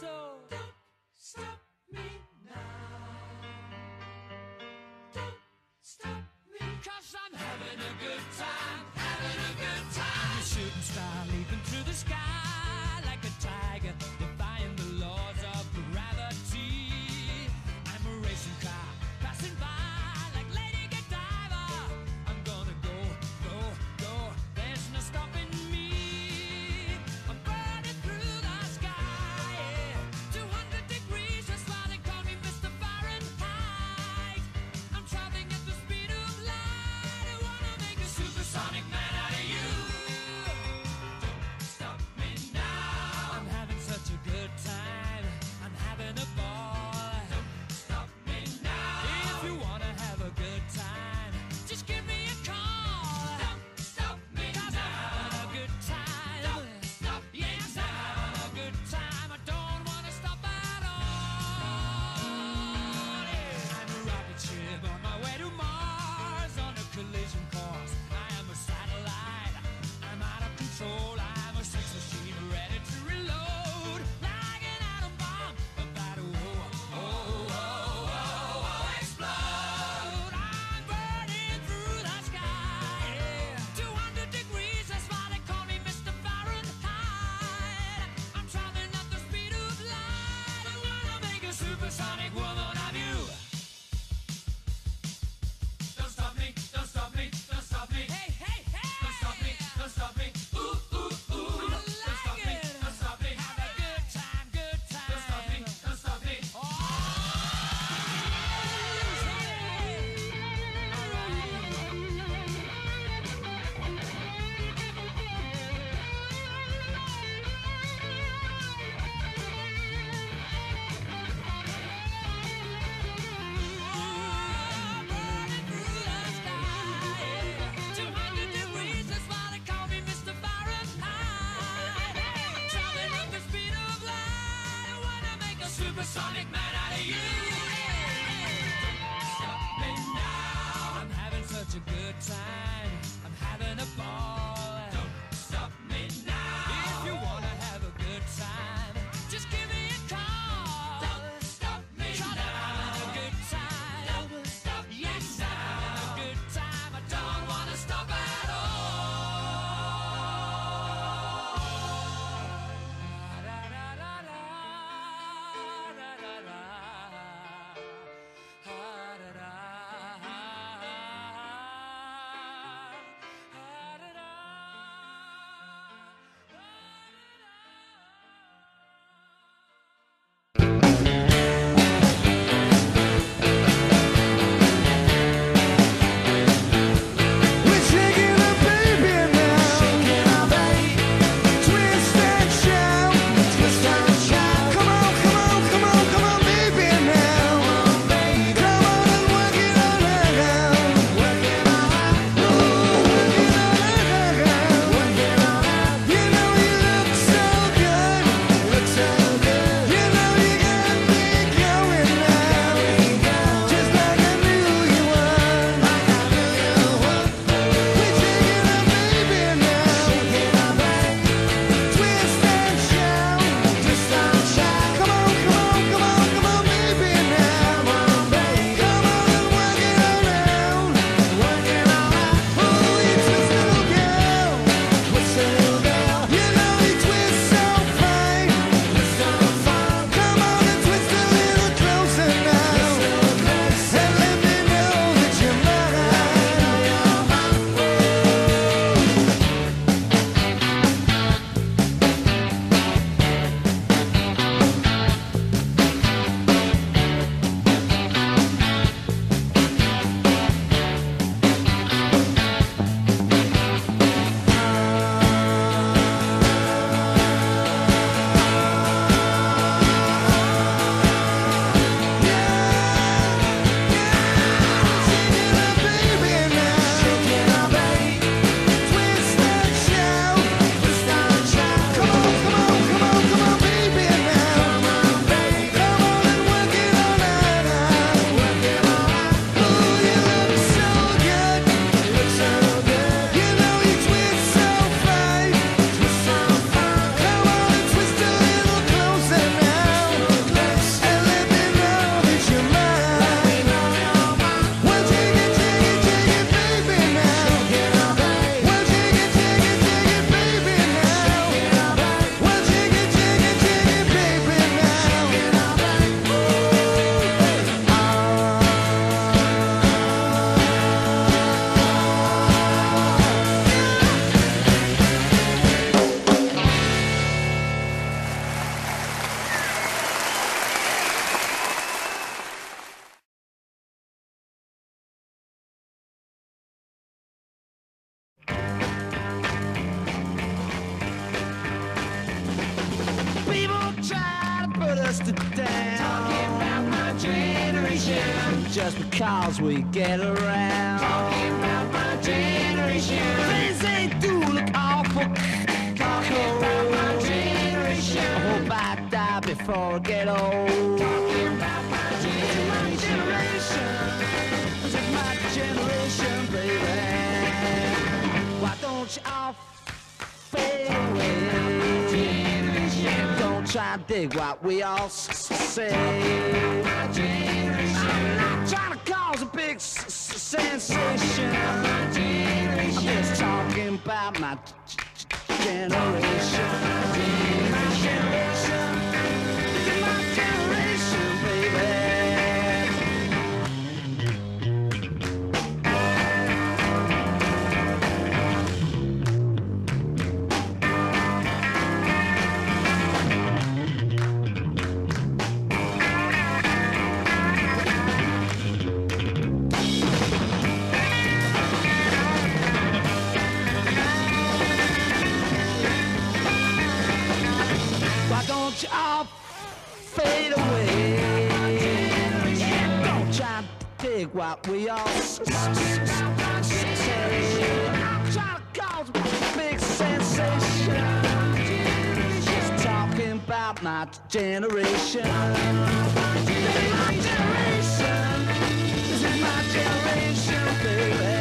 so stop me now. Stop I'm having a good time, having a good time. I'm a shooting star leaping through the sky. Sonic Woman. Sonic Man. To down. Talking about my generation. Just because we get around. Talking about my generation. Things they do look awful. Talking about my generation. I hope I die before I get old. Dig what we all say. I'm not trying to cause a big sensation. I'm just talking about my generation. My generation. What we all trying to cause a big sensation. Just talking about my generation. This is my generation. This is my generation, baby.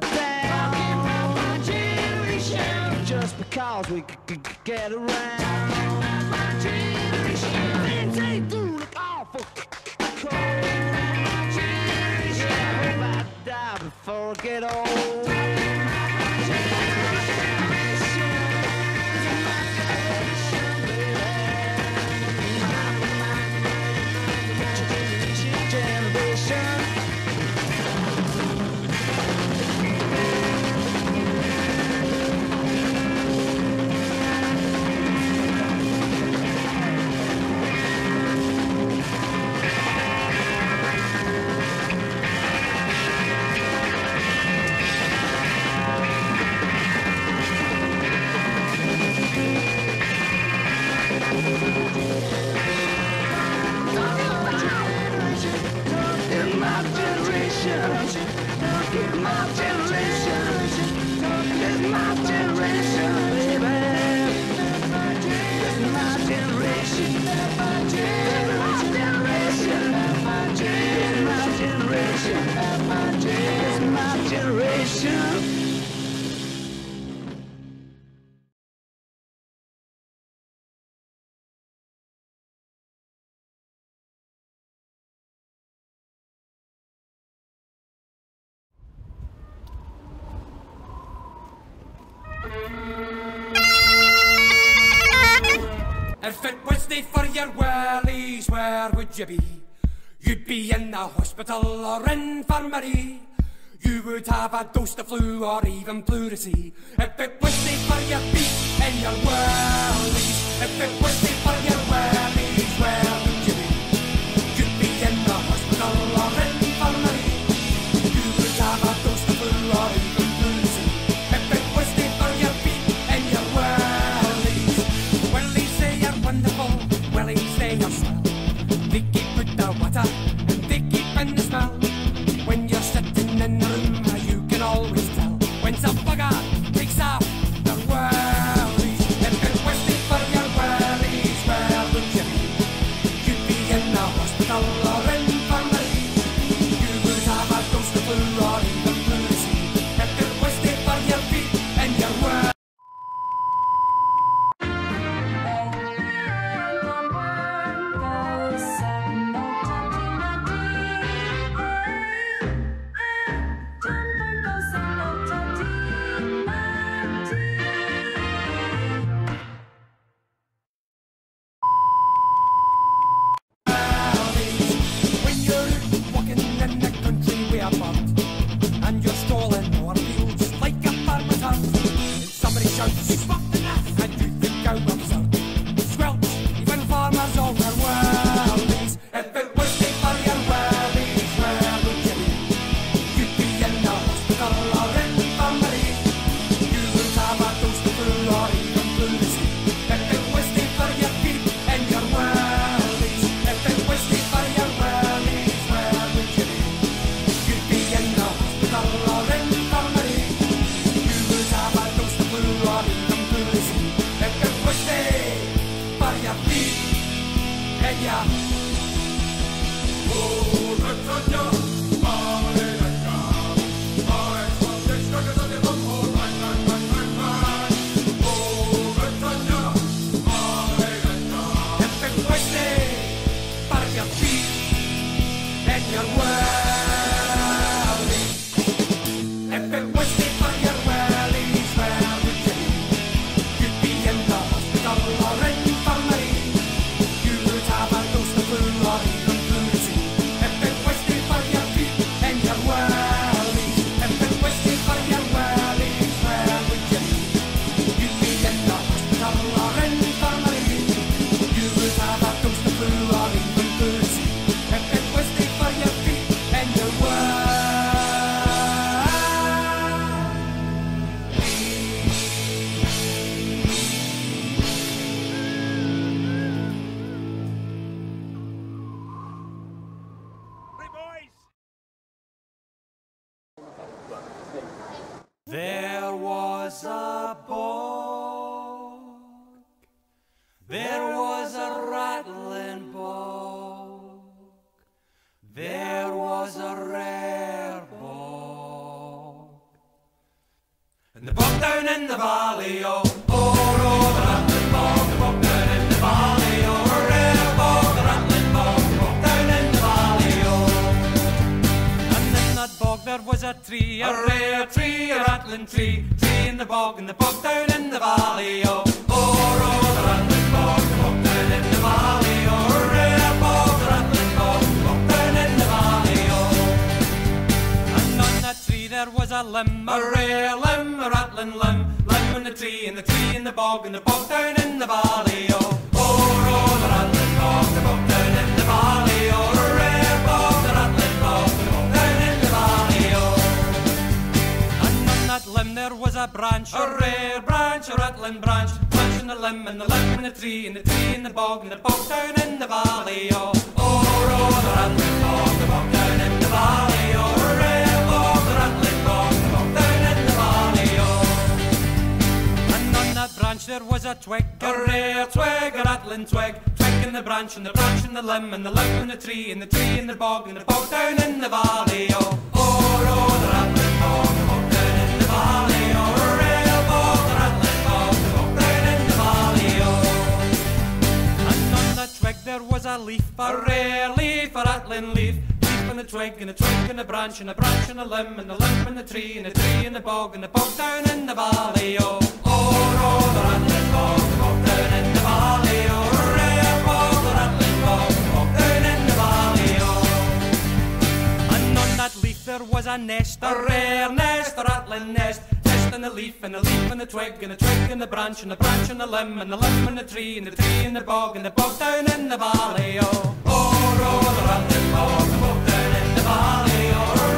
To down. Just because we c- c- c- get around. Things they do look awful c- c- cold. Yeah, I hope I die before I get old. Your wellies, where would you be? You'd be in the hospital or infirmary. You would have a dose of flu or even pleurisy. If it wasn't for your feet and your wellies, if it wasn't for was a bog. There was a rattling bog. There was a rare bog. And the bog down in the valley, oh, there was a tree, a rare tree, a rattling tree, tree in the bog, and the bog down in the valley, oh, oh, oh, bog, bog down in the valley, oh, a rare bog, bog, bog down in the valley, oh. And on that tree there was a limb, a rare limb, a rattling limb, limb in the tree, and the tree in the bog, and the bog down in the valley, oh, oh, oh, limb there was a branch, a rare branch, a rattling branch, branch in the limb, and the limb in the tree, and the tree in the bog, and the bog down in the valley, oh, oh, oh, the rattling bog, the bog down in the valley, oh, a rare the rattling bog, the bog down in the valley, oh. And on that branch there was a twig, a rare twig, a rattling twig, twig in the branch, and the branch in the limb, and the limb in the tree, and the tree in the bog, and the bog down in the valley, oh, oh, oh, the rattling bog, there was a leaf, a rare leaf, a rattling leaf. Leaf and a twig, and a twig and a branch, and a branch and a limb, and a limb and a tree, and a tree in the bog, and the bog down in the valley, oh. Oh, oh, the bog, the bog down in the valley, oh. There was a nest, a rare nest, a rattling nest. Nest in the leaf, and a leaf and a twig, and a twig and a branch, and a branch and a limb, and a limb and a tree, and a tree in the bog, and the bog down in the valley, oh. Oh, oh, the rattling bog, the bog down in the valley, oh. A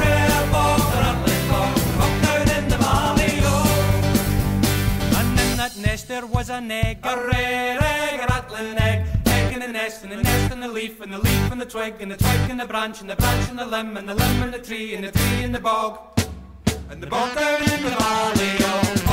the rattling bog, the bog down in the valley, oh. And in that nest there was an egg, a rare egg, a rattling egg. Egg in a nest, and a nest in a leaf, and a leaf and a twig, and a twig and a branch, and a branch and a limb, and a limb and a tree, and a tree in the bog. And the bog down in the valley, oh, oh, oh,